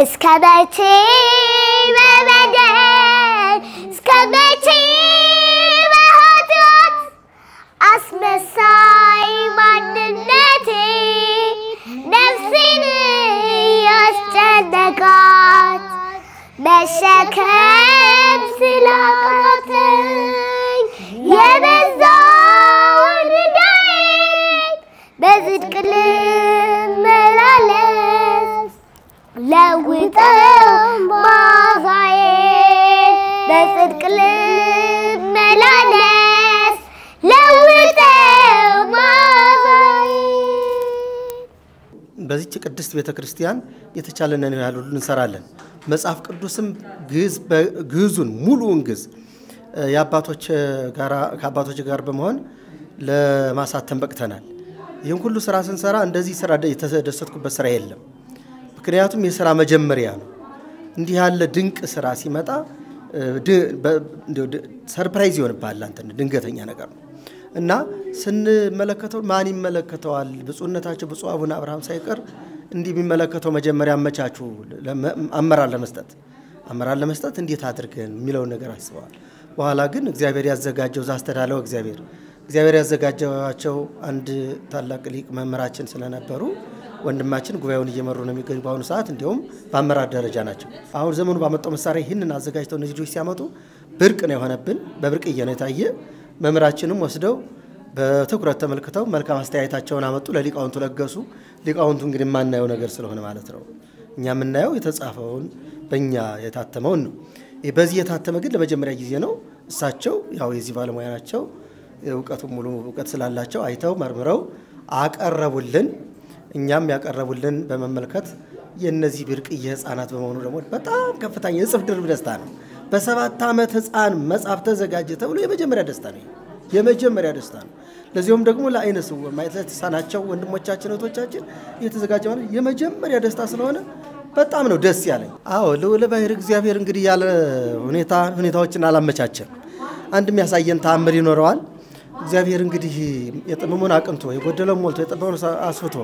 Eskabetim ebeden Eskabetim ve hadrat Asme sayman neti Nefsini yaş cennete kat. Meşek hep silahlatın Yemez zavr değil Bezit kılın. ለውጠው ማዛዬን በጽድቅ ልመላለስ ለውጠው ማዛዬን በዚች ቅድስት ቤተ ክርስቲያን የተቻለንን ያህል ሁሉ እንሰራለን። መጽሐፍ ቅዱስም ግዕዙን ሙሉውን ግዕዝ ከአባቶች ጋር በመሆን ለማሳተም በቅተናል። ይህን ሁሉ ስራ ስንሰራ እንደዚህ ስራ የተደሰትኩበት ስራ የለም። ምክንያቱም የስራ መጀመሪያ ነው። እንዲህ ያለ ድንቅ ስራ ሲመጣ surprise ይሆንብሃል። አንተ ድንገተኛ ነገር ነው እና ስንመለከተው ማን ይመለከተዋል? ብፁዕነታቸው ብፁዕ አቡነ አብርሃም ሳይቀር እንዲህ የሚመለከተው መጀመሪያ አመቻቹ አመራር ለመስጠት አመራር ለመስጠት እንዴት አድርገን የሚለውን ነገር አስበዋል። በኋላ ግን እግዚአብሔር ያዘጋጀው ዛስተዳለው እግዚአብሔር እግዚአብሔር ያዘጋጀዋቸው አንድ ታላቅ ሊቅ መምህራችን ስለነበሩ ወንድማችን ጉባኤውን እየመሩ ነው የሚገኙ በአሁኑ ሰዓት እንዲሁም በአመራር ደረጃ ናቸው። አሁን ዘመኑ ባመጣው መሳሪያ ይህንን አዘጋጅተው እነዚህ ልጆች ሲያመጡ ብርቅ ነው የሆነብን፣ በብርቅዬ ነው የታየ። መምህራችንም ወስደው በትኩረት ተመልክተው መልካም አስተያየታቸውን አመጡ፣ ለሊቃውንቱ ለገሱ። ሊቃውንቱ እንግዲህ የማናየው ነገር ስለሆነ ማለት ነው። እኛ የምናየው የተጻፈውን በእኛ የታተመውን ነው። በዚህ የታተመ ግን ለመጀመሪያ ጊዜ ነው። እሳቸው ያው የዚህ ባለሙያ ናቸው። እውቀቱ ሙሉ እውቀት ስላላቸው አይተው መርምረው አቀረቡልን። እኛም ያቀረቡልን በመመልከት የእነዚህ ብርቅዬ ህፃናት በመሆኑ ደግሞ በጣም ከፍተኛ የእጥፍ ድርብ ደስታ ነው። በሰባት ዓመት ህፃን መጽሐፍ ተዘጋጀ ተብሎ የመጀመሪያ ደስታ ነው። የመጀመሪያ ደስታ ነው። ለዚሁም ደግሞ ለአይነ ስውር ማየት ለተሳናቸው ወንድሞቻችን እህቶቻችን እየተዘጋጀ ማለት የመጀመሪያ ደስታ ስለሆነ በጣም ነው ደስ ያለኝ። አዎ ልዑለ ባሕርይ እግዚአብሔር እንግዲህ ያለ ሁኔታ ሁኔታዎችን አላመቻቸም። አንድ የሚያሳየን ተአምር ይኖረዋል። እግዚአብሔር እንግዲህ የጠመመውን አቅንቶ የጎደለውን ሞልቶ የጠበውን አስፍቶ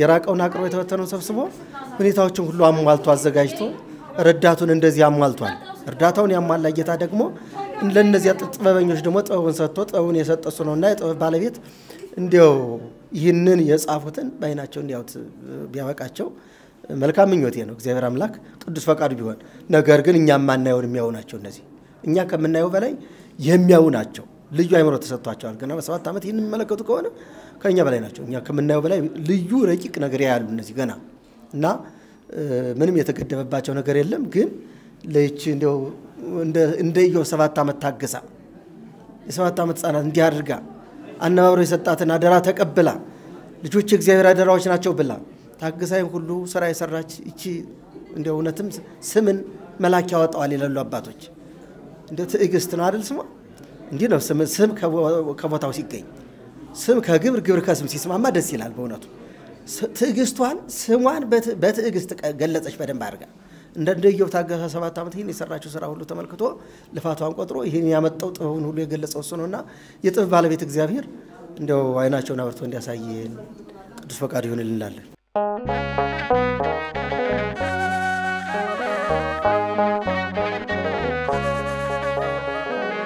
የራቀውን አቅርቦ የተበተነውን ሰብስቦ ሁኔታዎችን ሁሉ አሟልቶ አዘጋጅቶ ረዳቱን እንደዚህ አሟልቷል። እርዳታውን ያሟላ ጌታ ደግሞ ለእነዚያ ጥበበኞች ደግሞ ጥበቡን ሰጥቶ ጥበቡን የሰጠ እሱ ነው እና የጥበብ ባለቤት እንዲያው ይህንን የጻፉትን በዓይናቸው እንዲያዩት ቢያበቃቸው መልካም ምኞቴ ነው። እግዚአብሔር አምላክ ቅዱስ ፈቃዱ ቢሆን፣ ነገር ግን እኛ የማናየውን የሚያዩ ናቸው። እነዚህ እኛ ከምናየው በላይ የሚያዩ ናቸው። ልዩ አይምሮ ተሰጥቷቸዋል። ገና በሰባት ዓመት ይህን የሚመለከቱ ከሆነ ከእኛ በላይ ናቸው። እኛ ከምናየው በላይ ልዩ ረቂቅ ነገር ያያሉ እነዚህ ገና እና ምንም የተገደበባቸው ነገር የለም። ግን ለይቺ እንዲያው እንደ ኢዮብ ሰባት ዓመት ታግሳ የሰባት ዓመት ሕፃናት እንዲህ አድርጋ አነባብሮ የሰጣትን አደራ ተቀብላ ልጆች የእግዚአብሔር አደራዎች ናቸው ብላ ታግሳይም ሁሉ ስራ የሰራች እቺ እንደ እውነትም ስምን መላክ ያወጣዋል የሌሉ አባቶች እንደ ትዕግስት ነው አይደል? ስሟ እንዲህ ነው። ስም ከቦታው ሲገኝ ስም ከግብር ግብር ከስም ሲስማማ ደስ ይላል በእውነቱ። ትዕግስቷን ስሟን በትዕግስት ገለጸች በደንብ አድርጋ። እንደ ኢዮብ ታገሰ ሰባት ዓመት ይህን የሰራችው ስራ ሁሉ ተመልክቶ ልፋቷን ቆጥሮ ይህን ያመጣው ጥበቡን ሁሉ የገለጸው እሱ ነውና የጥበብ ባለቤት እግዚአብሔር እንደው አይናቸውን አብርቶ እንዲያሳየን ቅዱስ ፈቃድ ይሆንልናለን።